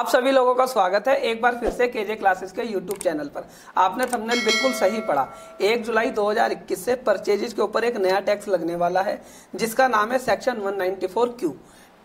आप सभी लोगों का स्वागत है एक बार फिर से केजे क्लासेस के यूट्यूब चैनल पर। आपने थंबनेल बिल्कुल सही पढ़ा। एक जुलाई 2021 से परचेजेज के ऊपर एक नया टैक्स लगने वाला है, जिसका नाम है सेक्शन 194 क्यू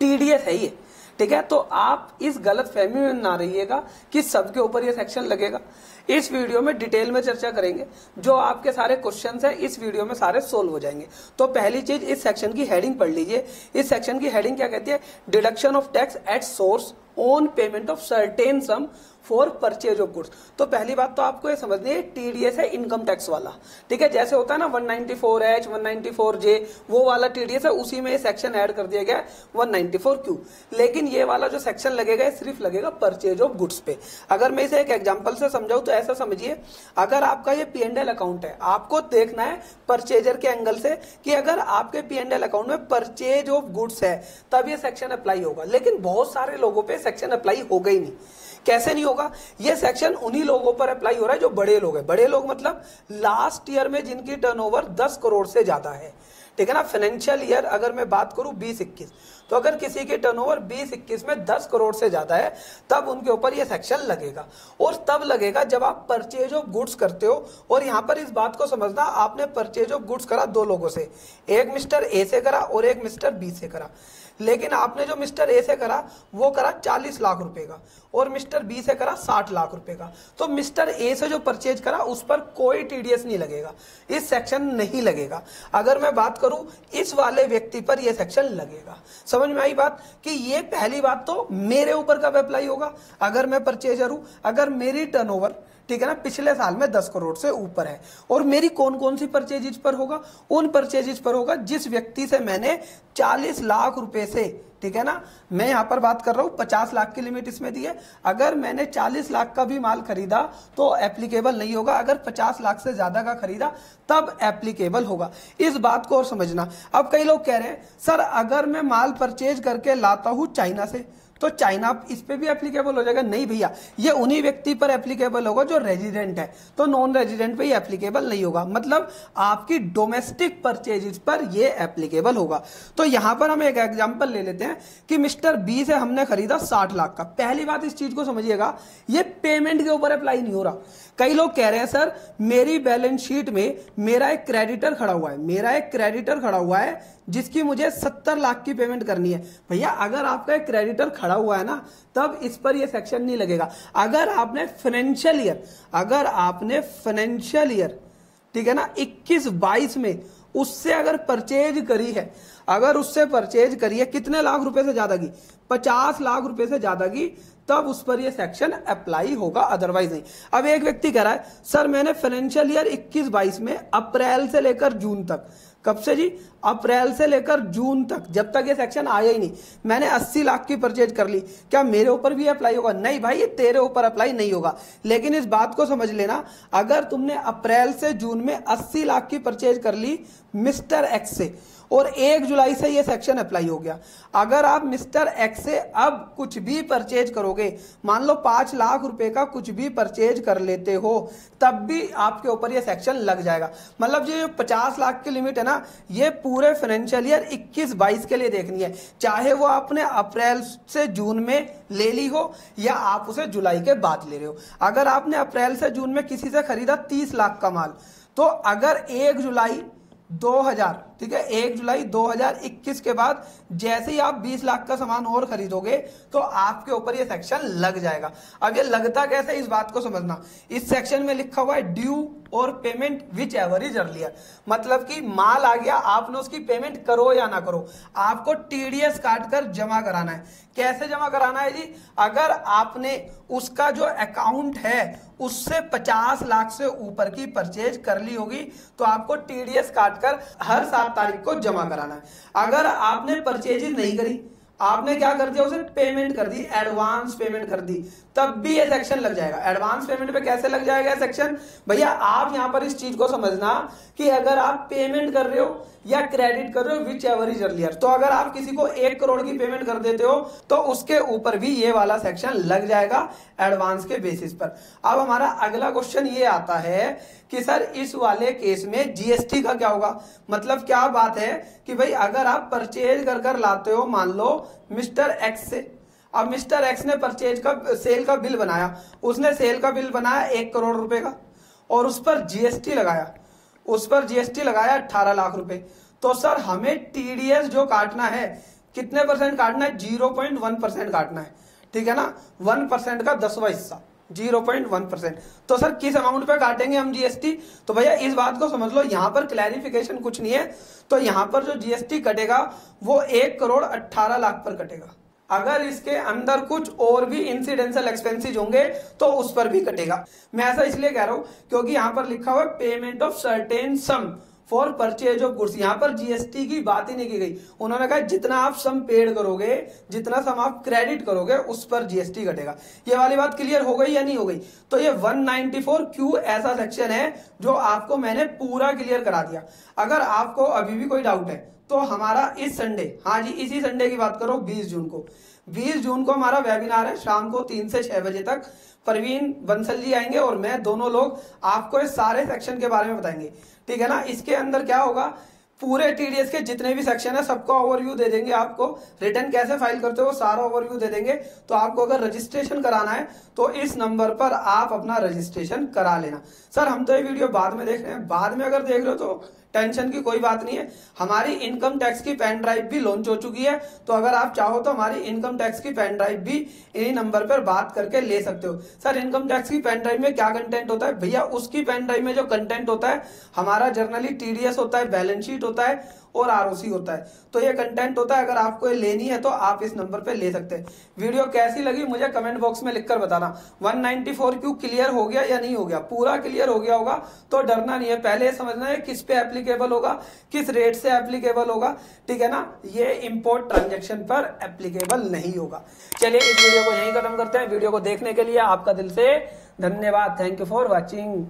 टीडीएस है ये, ठीक है? तो आप इस गलत फहमी में ना रहिएगा कि सबके ऊपर ये सेक्शन लगेगा। इस वीडियो में डिटेल में चर्चा करेंगे, जो आपके सारे क्वेश्चंस हैं, इस वीडियो में सारे सोल्व हो जाएँगे। तो पहली चीज़, इस सेक्शन की हेडिंग पढ़ लीजिए। इस सेक्शन की हेडिंग क्या कहती है? Deduction of tax at source on payment of certain sum for purchase of goods तो पहली बात तो आपको ये समझनी है टीडीएस है इनकम टैक्स वाला। ठीक है, जैसे होता है ना 194 एच 194 जे वो वाला टीडीएस है, उसी में ये सेक्शन ऐड कर दिया गया 194 क्यू लेकिन ये वाला जो सेक्शन लगेगा सिर्फ़ लगेगा परचेज ऑफ़ गुड्स पे। अगर मैं इसे एक एग्ज़ाम्पल से समझाऊ तो ऐसा समझिए, अगर आपका ये पी एंड एल अकाउंट है, आपको देखना है परचेजर के एंगल से कि अगर आपके पी एंड एल अकाउंट में परचेज ऑफ़ गुड्स है, तब ये सेक्शन अप्लाई होगा। लेकिन बहुत सारे लोगों पे सेक्शन अप्लाई होगा ही नहीं। कैसे नहीं होगा? ये सेक्शन उन्हीं लोगों पर अप्लाई हो रहा है जो बड़े लोग हैं। बड़े लोग मतलब लास्ट ईयर में जिनकी टर्नओवर 10 करोड़ से ज़्यादा है। ठीक है ना? फाइनेंशियल ईयर अगर मैं बात करूँ बीस इक्कीस तो अगर किसी की टर्नओवर बीस इक्कीस में दस करोड़ से ज़्यादा है, तब उनके ऊपर ये सेक्शन लगेगा। और तब लगेगा जब आप परचेज ऑफ़ गुड्स करते हो। और यहाँ पर इस बात को समझना, आपने परचेज ऑफ़ गुड्स करा दो लोगों से। एक मिस्टर ए से करा और एक मिस्टर बी से करा। लेकिन आपने जो मिस्टर ए से करा, वो करा चालीस लाख रुपए का और मिस्टर बी से करा साठ लाख रुपए का। तो मिस्टर ए से जो परचेज करा, उस पर कोई टीडीएस नहीं लगेगा। इस सेक्शन नहीं लगेगा। अगर मैं बात करूँ, इस वाले व्यक्ति पर यह सेक्शन लगेगा। समझ में आई बात? कि ये पहली बात तो मेरे ऊपर कब अप्लाई होगा? अगर मैं परचेजर हूँ, अगर मेरी टर्नओवर ठीक है ना? पिछले साल में दस करोड़ से ऊपर है। और मेरी कौन कौन सी परचेजिज पर होगा? उन परचेजिज पर होगा जिस व्यक्ति से मैंने चालीस लाख रुपए से, ठीक है ना? मैं यहाँ पर बात कर रहा हूँ, पचास लाख की लिमिट इसमें दी है। अगर मैंने चालीस लाख का भी माल खरीदा तो एप्लीकेबल नहीं होगा। अगर पचास लाख से ज़्यादा का खरीदा, तब एप्लीकेबल होगा। इस बात को और समझना। अब कई लोग कह रहे हैं, सर, अगर मैं माल परचेज करके लाता हूँ चाइना से तो चाइना इस पे भी एप्लीकेबल हो जाएगा। नहीं भैया, ये उन्हीं व्यक्ति पर एप्लीकेबल होगा जो रेजिडेंट है। तो नॉन रेजिडेंट पे ये एप्लीकेबल नहीं होगा। मतलब आपकी डोमेस्टिक परचेजेस पर ये एप्लीकेबल होगा। तो यहाँ पर हम एक एग्जांपल ले लेते हैं कि मिस्टर बी से हमने खरीदा साठ लाख का। पहली बात इस चीज़ को समझिएगा, ये पेमेंट के ऊपर अप्लाई नहीं हो रहा। कई लोग कह रहे हैं, सर, मेरी बैलेंस शीट में मेरा एक क्रेडिटर खड़ा हुआ है, मेरा एक क्रेडिटर खड़ा हुआ है, जिसकी मुझे सत्तर लाख की पेमेंट करनी है। भैया, अगर आपका एक क्रेडिटर खड़ा हुआ है ना, तब इस पर यह सेक्शन नहीं लगेगा। अगर आपने फाइनेंशियल ईयर अगर आपने फाइनेंशियल ईयर ठीक है ना 21 22 में उससे अगर परचेज करी है, अगर उससे परचेज करी है, कितने लाख रुपए से ज़्यादा की? पचास लाख रुपए से ज़्यादा की तब उस पर यह सेक्शन अप्लाई होगा अदरवाइज़ नहीं। अब एक व्यक्ति कह रहा है, सर, मैंने फाइनेंशियल ईयर 21-22 में अप्रैल से लेकर जून तक। कब से जी? अप्रैल से लेकर जून तक, जब तक ये सेक्शन आया ही नहीं। मैंने 80 लाख की परचेज कर ली। क्या मेरे ऊपर भी अप्लाई होगा? नहीं भाई, ये तेरे ऊपर अप्लाई नहीं होगा। लेकिन इस बात को समझ लेना, अगर तुमने अप्रैल से जून में 80 लाख की परचेज कर ली, मिस्टर एक्स से और एक जुलाई से ये सेक्शन अप्लाई हो गया। अगर आप मिस्टर एक्स से अब कुछ भी परचेज करोगे, मान लो पाँच लाख रुपए का कुछ भी परचेज कर लेते हो, तब भी आपके ऊपर ये सेक्शन लग जाएगा। मतलब ये पचास लाख की लिमिट है ना, ये पूरे फाइनेंशियल ईयर 21-22 के लिए देखनी है। चाहे वो आपने अप्रैल से जून में ले ली हो या आप उसे जुलाई के बाद ले रहे हो। अगर आपने अप्रैल से जून में किसी से खरीदा तीस लाख का माल तो अगर एक जुलाई 2000 ठीक है, एक जुलाई 2021 के बाद जैसे ही आप 20 लाख का सामान और खरीदोगे तो आपके ऊपर ये सेक्शन लग जाएगा। अब ये लगता कैसे इस बात को समझना। इस सेक्शन में लिखा हुआ है ड्यू और payment whichever is earlier मतलब कि माल आ गया, आपने उसकी पेमेंट करो या ना करो। आपको टीडीएस काट कर जमा कराना है। कैसे जमा कराना है जी? अगर आपने उसका जो अकाउंट है, उससे 50 लाख से ऊपर की परचेज कर ली होगी तो आपको टीडीएस काट कर हर सात तारीख को जमा कराना है। अगर आपने परचेज नहीं करी आपने क्या कर दिया? उसे पेमेंट कर दी एडवांस पेमेंट कर दी। तब भी ये सेक्शन लग जाएगा। एडवांस पेमेंट पे कैसे लग जाएगा सेक्शन भैया, आप यहाँ पर इस चीज़ को समझना कि अगर आप पेमेंट कर रहे हो या क्रेडिट कर रहे हो विच एवर इज़ अर्लियर तो अगर आप किसी को एक करोड़ की पेमेंट कर देते हो तो उसके ऊपर भी ये वाला सेक्शन लग जाएगा एडवांस के बेसिस पर। अब हमारा अगला क्वेश्चन ये आता है कि सर, इस वाले केस में जीएसटी का क्या होगा? मतलब क्या बात है कि भाई, अगर आप परचेज कर कर लाते हो, मान लो मिस्टर एक्स से। अब मिस्टर एक्स ने परचेज का, सेल का बिल बनाया। उसने सेल का बिल बनाया एक करोड़ रुपए का और उस पर जीएसटी लगाया। उस पर जीएसटी लगाया अट्ठारह लाख रुपए। तो सर, हमें टीडीएस जो काटना है, कितने परसेंट काटना है? ज़ीरो पॉइंट वन परसेंट काटना है। ठीक है ना? वन परसेंट का दसवा हिस्सा। Zero point one percent. तो सर, किस अमाउंट पे काटेंगे हम जीएसटी तो भैया, इस बात को समझ लो, यहाँ पर क्लैरिफिकेशन कुछ नहीं है। तो यहाँ पर जो जीएसटी कटेगा, वो एक करोड़ अट्ठारह लाख पर कटेगा। अगर इसके अंदर कुछ और भी इंसिडेंशियल एक्सपेंसिज होंगे तो उस पर भी कटेगा। मैं ऐसा इसलिए कह रहा हूँ, क्योंकि यहाँ पर लिखा हुआ payment of certain sum for purchase of goods. यहाँ पर जीएसटी की बात ही नहीं की गई। उन्होंने कहा, जितना आप सम पेड करोगे, जितना सम आप क्रेडिट करोगे, उस पर जीएसटी घटेगा। ये वाली बात क्लियर हो गई या नहीं हो गई? तो ये 194 क्यू ऐसा सेक्शन है, जो आपको मैंने पूरा क्लियर करा दिया। अगर आपको अभी भी कोई डाउट है तो हमारा इस संडे हाँ जी, इसी संडे की बात करो 20 जून को। 20 जून को हमारा वेबिनार है, शाम को तीन से छह बजे तक। परवीन बंसल जी आएँगे और मैं, दोनों लोग आपको इस सारे सेक्शन के बारे में बताएँगे। ठीक है ना? इसके अंदर क्या होगा? पूरे टीडीएस के जितने भी सेक्शन है, सबको ओवरव्यू दे देंगे आपको। रिटर्न कैसे फ़ाइल करते हो सारा ओवरव्यू दे देंगे। तो आपको अगर रजिस्ट्रेशन कराना है तो इस नंबर पर आप अपना रजिस्ट्रेशन करा लेना। सर हम तो ये वीडियो बाद में देख रहे हैं। बाद में अगर देख रहे हो तो टेंशन की कोई बात नहीं है। हमारी इनकम टैक्स की पेन ड्राइव भी लॉन्च हो चुकी है। तो अगर आप चाहो तो हमारी इनकम टैक्स की पेन ड्राइव भी इन्हीं नंबर पर बात करके ले सकते हो। सर, इनकम टैक्स की पेन ड्राइव में क्या कंटेंट होता है? भैया, उसकी पेन ड्राइव में जो कंटेंट होता है, हमारा जर्नली टीडीएस होता है बैलेंस शीट होता है और आरओसी होता है। तो ये कंटेंट होता है, अगर आपको ये लेनी है तो आप इस नंबर पे ले सकते हैं। वीडियो कैसी लगी मुझे कमेंट बॉक्स में लिखकर बताना। 194 क्यू क्लियर हो गया या नहीं हो गया? पूरा क्लियर हो गया होगा तो डरना नहीं है। पहले समझना है, किस पे एप्लीकेबल होगा? किस रेट से एप्लीकेबल होगा? ठीक है ना? ये इंपोर्ट ट्रांजेक्शन पर एप्लीकेबल नहीं होगा। चलिए, इस वीडियो को यही खत्म करते हैं। वीडियो को देखने के लिए आपका दिल से धन्यवाद। Thank you for watching